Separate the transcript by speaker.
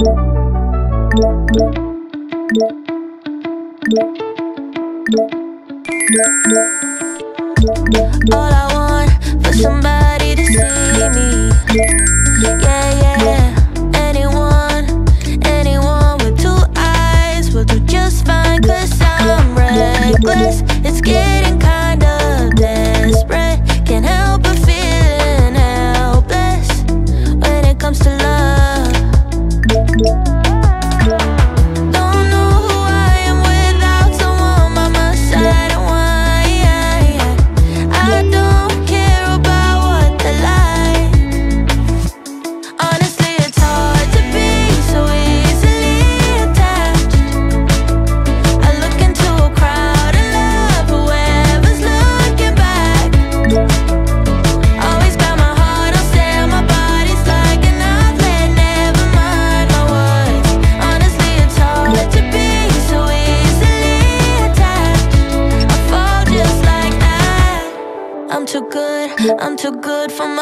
Speaker 1: All I want for somebody to see me. Yeah, yeah. Anyone, anyone with two eyes will do just fine. Cause I'm reckless. I'm too good, I'm too good for my